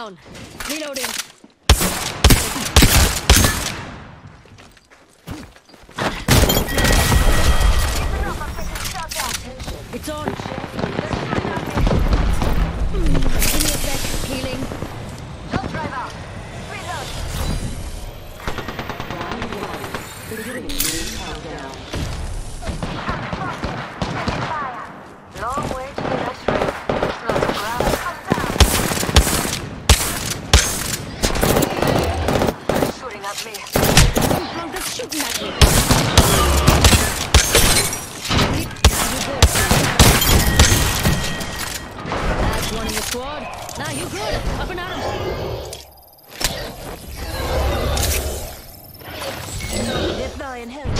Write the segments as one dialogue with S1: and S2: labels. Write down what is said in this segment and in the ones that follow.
S1: down. Reloading. It's on. Give me a sec. Healing.
S2: Jump drive out. Reload.
S3: Round one. Beginning ring countdown.
S2: Fire. Long way to the next ring. Lots of ground. Come down. Shooting at me.
S1: How that's shooting at me? That's one in the squad. Now you good. Up and at 'em.
S2: Deploying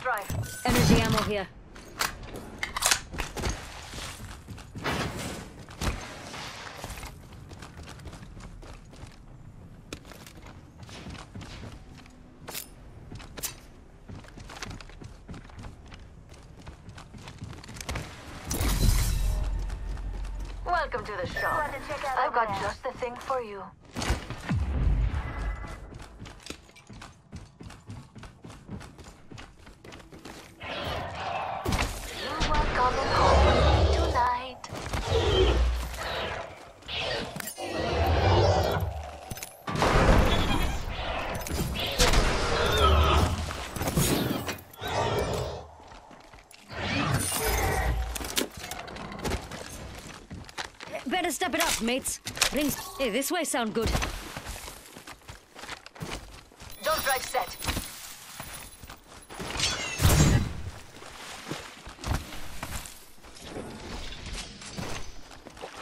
S2: drive.
S1: Energy ammo here.
S2: Welcome to the shop. I've got just the thing for you. You
S1: mates. Rings. Hey, this way sound good.
S2: Jump drive set.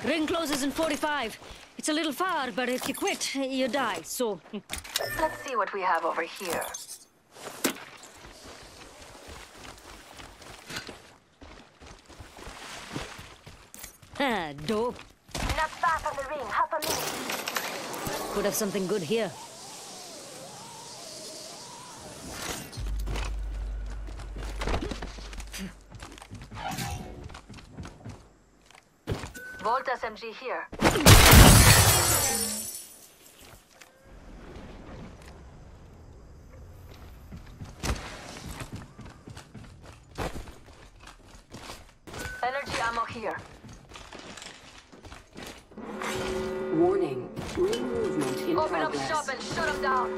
S1: Ring closes in 45. It's a little far, but if you quit, you die. So,
S2: Let's see what we have over here.
S1: ah, dope.
S2: Half minute.
S1: Could have something good here.
S2: Volt SMG here. Energy ammo here.
S3: Warning. Movement in
S2: Open up
S3: oh,
S2: shop and shut them down.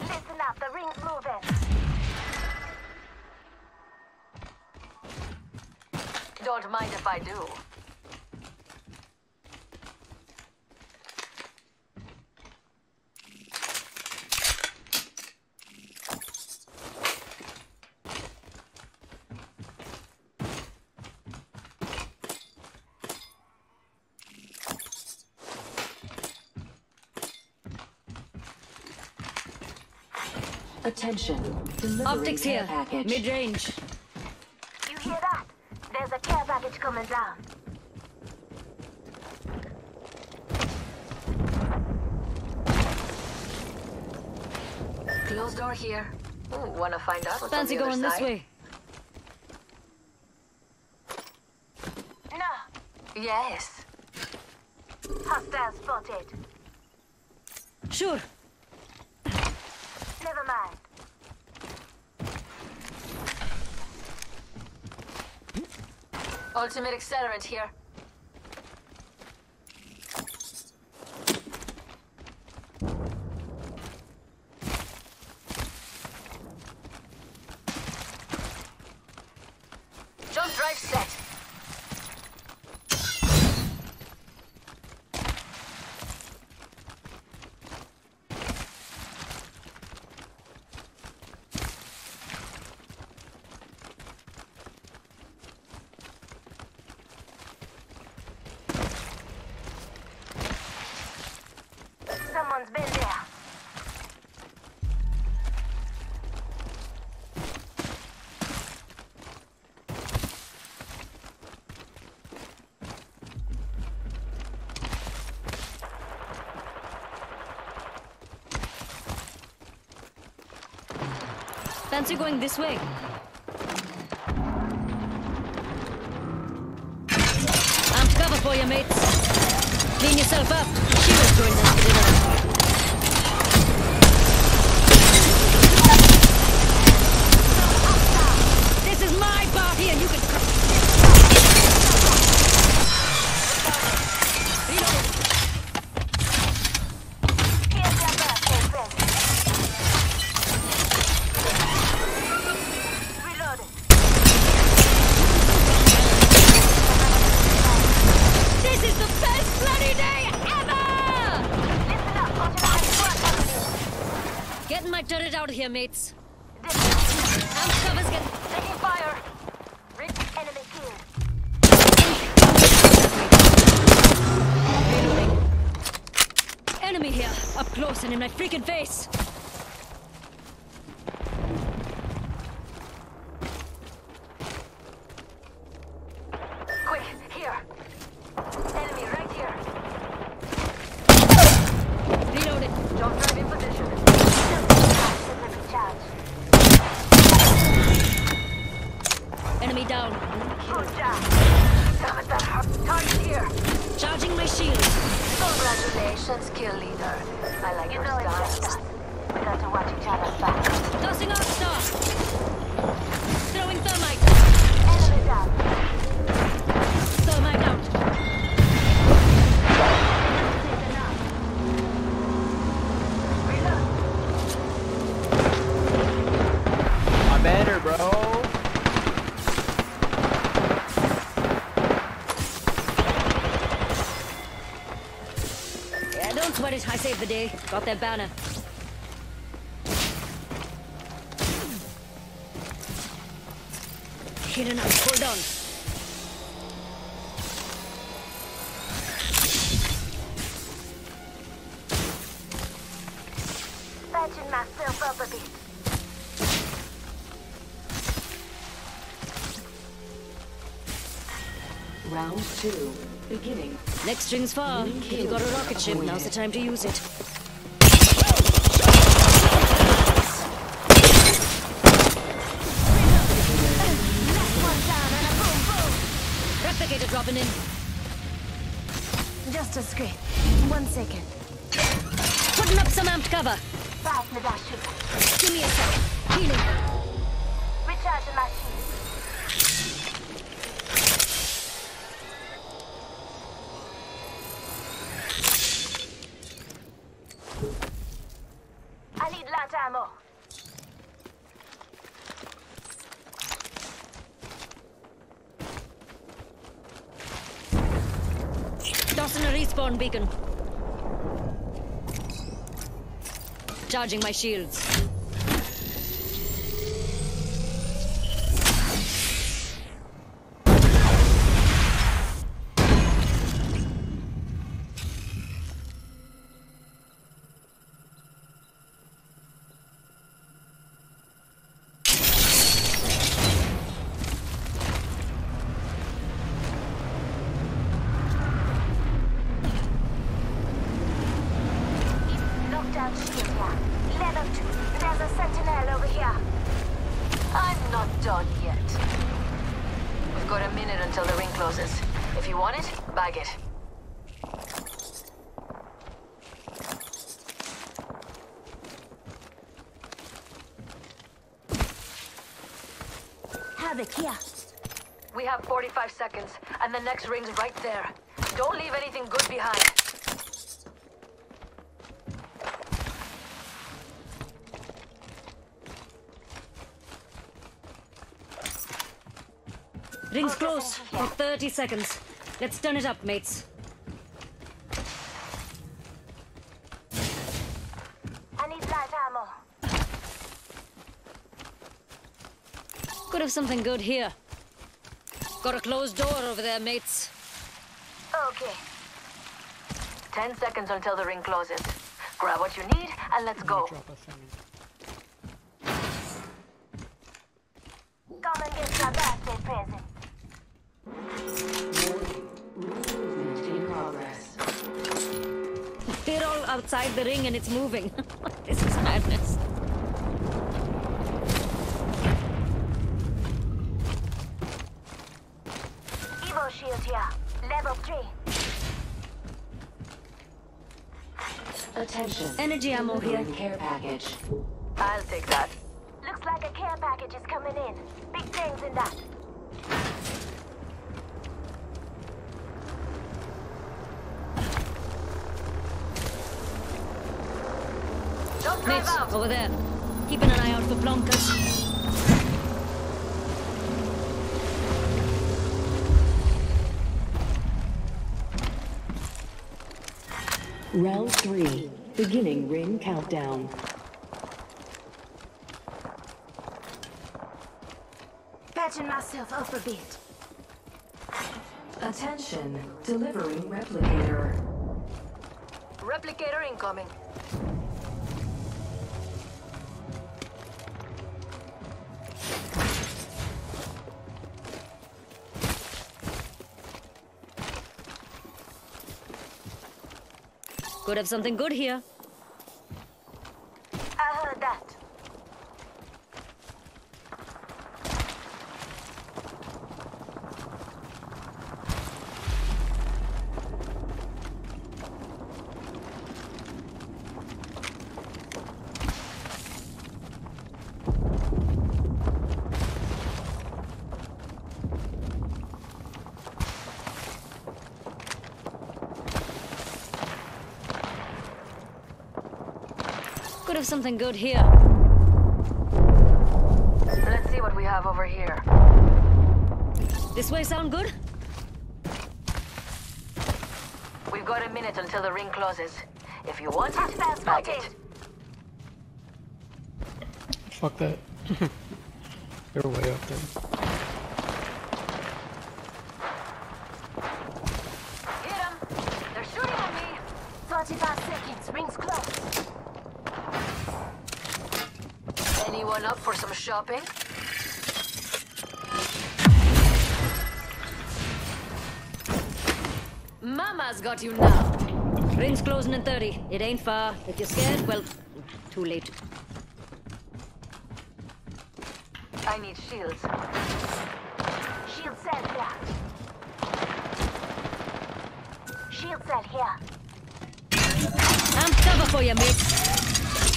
S2: Listen up, the ring's moving. Don't mind if I do.
S3: Attention. Delivering
S1: Optics
S3: care
S1: here.
S3: Package.
S1: Mid range.
S2: You hear that? There's a care package coming down. Closed door here. Ooh, wanna find out what's
S1: Fancy
S2: on the
S1: going
S2: other
S1: this
S2: side?
S1: way.
S2: No. Yes. Hostile spotted.
S1: Sure.
S2: Never mind. Ultimate accelerant here. Jump drive set.
S1: Fancy going this way? I'm cover for you, mates. Clean yourself up. Shields join us for dinner. Here, mates. I'm covers
S2: taking fire. Rig enemy killed.
S1: Enemy here, up close and in my freaking face.
S2: Got
S1: that banner. Hit enough. Hold on.
S2: Patching myself up a bit.
S3: Round two. Beginning.
S1: Next ring's far. If you got a rocket ship, now's the time to use it. Replicator.
S2: Just a scrape. One second.
S1: Putting up some amped cover.
S2: Pass me.
S1: Give me a sec. Healing.
S2: Recharging my shield. I need light ammo.
S1: Tossing a respawn beacon. Charging my shields.
S2: Lockdown shield here. Level 2. There's a sentinel over here. I'm not done yet. We've got a minute until the ring closes. If you want it, bag it. Havoc here. We have 45 seconds, and the next ring's right there. Don't leave anything good behind.
S1: Ring's close. For 30 seconds. Let's turn it up, mates.
S2: I need light ammo.
S1: Could have something good here. Got a closed door over there, mates.
S2: Oh, okay. Ten seconds until the ring closes. Grab what you need and let's go.
S4: Drop a thing.
S2: Come and get your birthday present.
S3: Warning. Movement in progress.
S1: They're all outside the ring and it's moving. this is madness.
S3: Attention.
S1: Energy ammo here.
S3: Care package.
S2: I'll take that. Looks like a care package is coming in. Big things in that. Don't drive out.
S1: over there. Keeping an eye out for Blomkas.
S3: Round three. Beginning ring countdown.
S2: Patching myself up a bit.
S3: Attention. Delivering replicator.
S2: Replicator incoming.
S1: Could have something good here.
S2: I heard that.
S1: Could something good here.
S2: Let's see what we have over here.
S1: This way sound good?
S2: We've got a minute until the ring closes. If you want it, bag it.
S4: Fuck that. They're way up there.
S2: Hit 'em. They're shooting at me. 45 seconds. Rings close. Anyone up for some shopping?
S1: Mama's got you now. Ring's closing in 30. It ain't far. If you're scared, well, too late.
S2: I need shields. Shield cell here. Shield cell here.
S1: I'm cover for you, mate.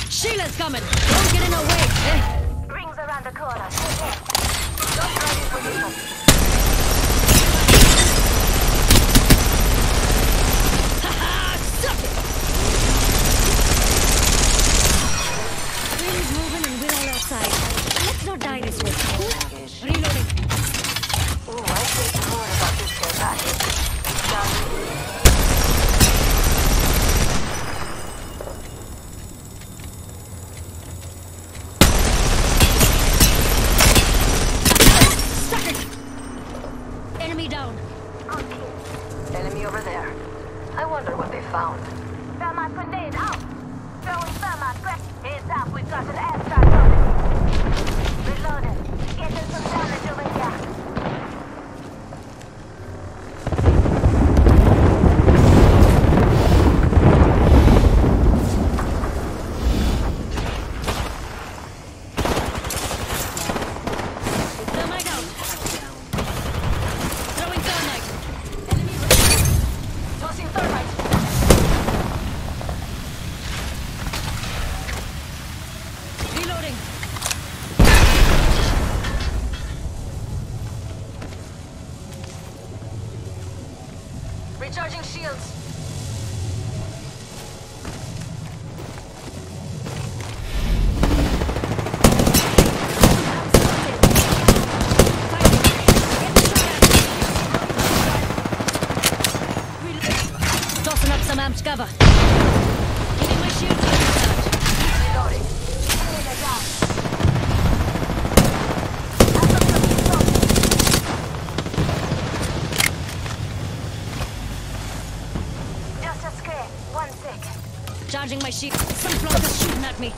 S1: Sheila's coming. Don't get in her way. Eh?
S2: Rings around the corner. Stay here. Don't drive in position.
S1: Ha Suck it! Ring's moving and we're all outside. Let's not die this way.
S3: Package.
S1: Reloading.
S2: Ooh, I think more about this care package. Done.
S1: Suck it! Enemy down.
S2: Okay. Enemy over there. I wonder what they found. Thermite grenade out! Throwing thermite grenade. Heads up, we've got an airstrike coming. Reloading. Getting some damage over here.
S1: Thermite out. Throwing thermite.
S2: Enemy right. Tossing thermite.
S1: Reloading.
S2: Recharging shields.
S1: Tossing up some amped cover. Giving my shield a.
S2: Reloading. Enemy down. I've got some info. Just a scare. One sec.
S1: Charging my shield. Some flockers shooting at me.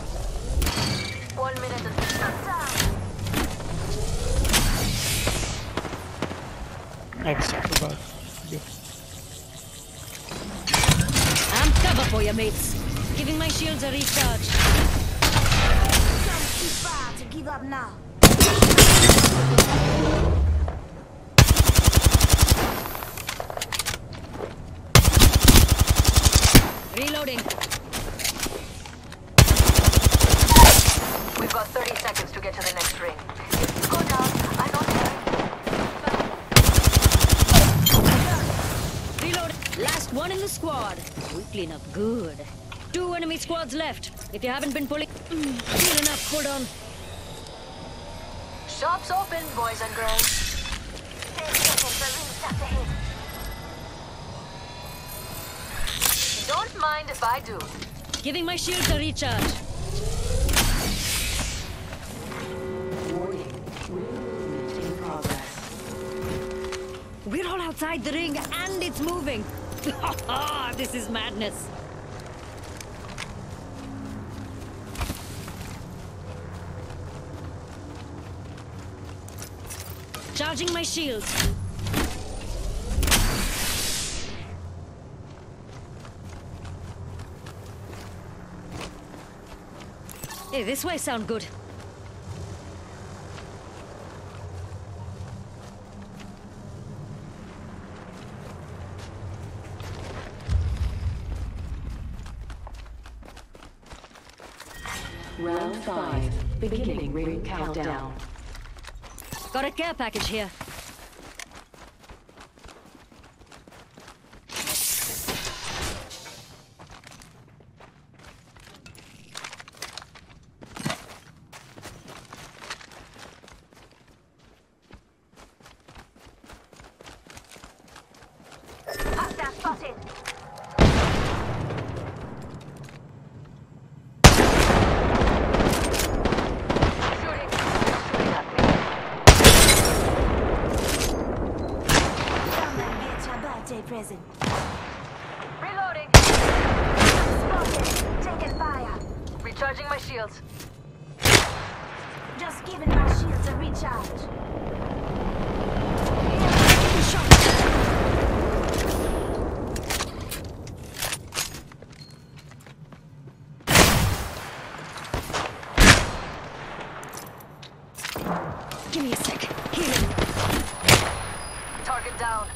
S2: One minute and shut down.
S4: X
S1: for your mates. Giving my shields a recharge.
S2: Sounds too far to give up now.
S1: Reloading. Clean up good. Two enemy squads left. If you haven't been pulling, Mm, feel enough. Hold on.
S2: Shops open, boys and girls. 10 seconds, the ring starts ahead. Don't mind if I do.
S1: Giving my shields a recharge.
S3: Warning. Ring movement in progress.
S1: We're all outside the ring and it's moving. this is madness. Charging my shields. Hey, this way sound good.
S3: Ring countdown.
S1: Got a care package here.
S2: Hostile spotted. Shooting. Shooting at me.
S5: Come and get your birthday present.
S2: Reloading.
S5: Spotted. Taking fire.
S2: Recharging my shields.
S5: Just giving my shields a recharge.
S1: Give me a sec. Healing.
S2: Target down.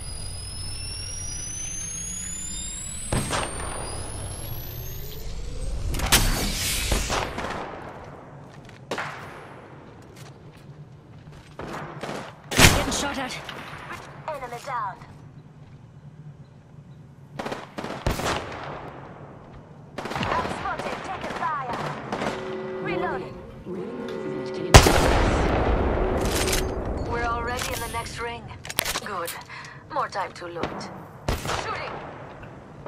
S1: Getting shot at.
S5: Enemy down. I'm spotted. Taking fire. Reloading.
S3: Ring movement in progress.
S2: We're already in the next ring. Good. More time to loot. Shooting.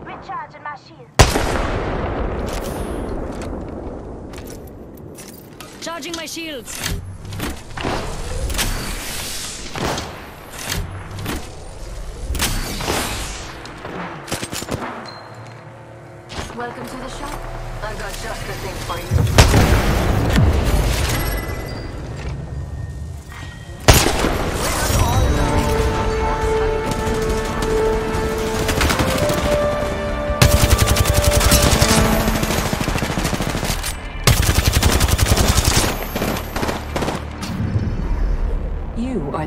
S5: Recharging my shield.
S1: Charging my shields.
S5: Welcome to the shop.
S2: I've got just the thing for you.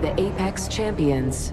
S3: The Apex champions.